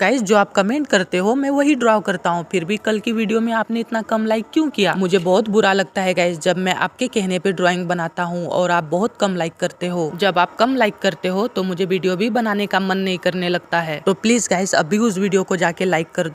Guys जो आप comment करते हो, मैं वही ड्रॉ करता हूँ। फिर भी कल की वीडियो में आपने इतना कम लाइक क्यों किया? मुझे बहुत बुरा लगता है गाइस जब मैं आपके कहने पे ड्राइंग बनाता हूँ और आप बहुत कम लाइक करते हो। जब आप कम लाइक करते हो तो मुझे वीडियो भी बनाने का मन नहीं करने लगता है। तो प्लीज़ गाइस अभी उस वीडियो को जाके लाइक कर